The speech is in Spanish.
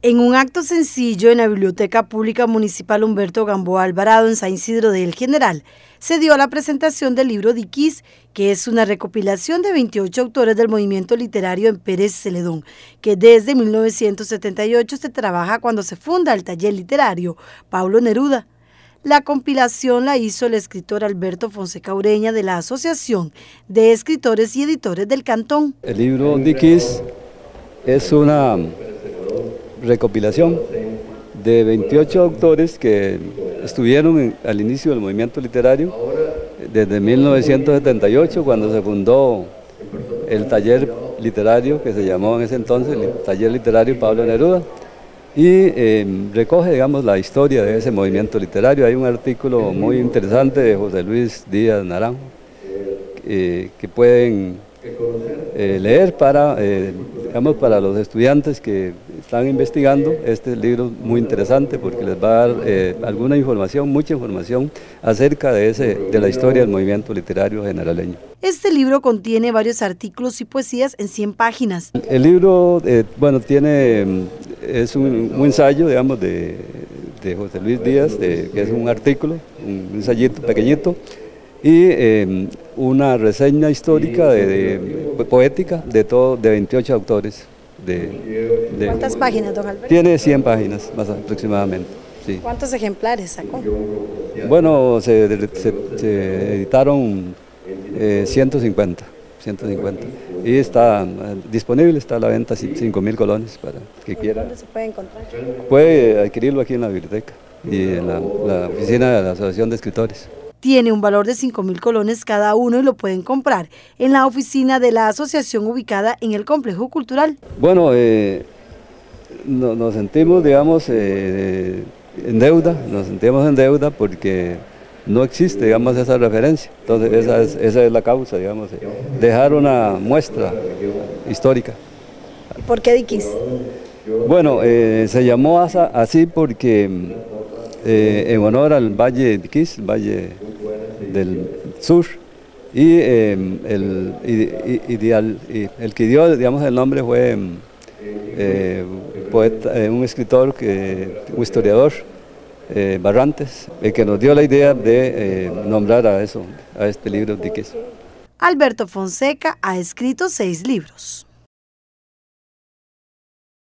En un acto sencillo en la Biblioteca Pública Municipal Humberto Gamboa Alvarado en San Isidro del General, se dio la presentación del libro Diquis, que es una recopilación de 28 autores del movimiento literario en Pérez Celedón, que desde 1978 se trabaja cuando se funda el taller literario Pablo Neruda. La compilación la hizo el escritor Alberto Fonseca Ureña de la Asociación de Escritores y Editores del Cantón. El libro Diquis es una recopilación de 28 autores que estuvieron al inicio del movimiento literario desde 1978 cuando se fundó el taller literario que se llamó en ese entonces el taller literario Pablo Neruda y eh, recoge digamos la historia de ese movimiento literario. Hay un artículo muy interesante de José Luis Díaz Naranjo eh, que pueden eh, leer para, digamos, para los estudiantes que están investigando. Este libro muy interesante porque les va a dar eh, alguna información, mucha información acerca de, ese, de la historia del movimiento literario generaleño. Este libro contiene varios artículos y poesías en 100 páginas. El libro, eh, bueno, tiene, mm, es un, ensayo, digamos, de, de, José Luis Díaz, que es un artículo, un ensayito pequeñito, y em, una reseña histórica, de, poética, de, todo, de 28 autores. ¿Cuántas páginas, don Alberto? Tiene 100 páginas más aproximadamente. Sí. ¿Cuántos ejemplares sacó? Bueno, se, editaron 150, eh, 150. Y está disponible, está a la venta 5 mil colones para que quiera. ¿Dónde se puede encontrar? Puede adquirirlo aquí en la biblioteca y en la oficina de la Asociación de Escritores tiene un valor de 5 mil colones cada uno y lo pueden comprar en la oficina de la asociación ubicada en el complejo cultural. Bueno, eh, nos sentimos, digamos, eh, en deuda, nos sentimos en deuda porque no existe, digamos, esa referencia. Entonces, esa es, esa es la causa, digamos, dejar una muestra histórica. ¿Por qué Diquis? Bueno, eh, se llamó así porque en honor al Valle Diquis, el Valle del sur y em, el, ideal, el que dio digamos, el nombre fue em, eh, poeta, eh, un escritor, que, un historiador, eh, Barrantes, el que nos dio la idea de nombrar a eso, a este libro de Alberto Fonseca ha escrito seis libros.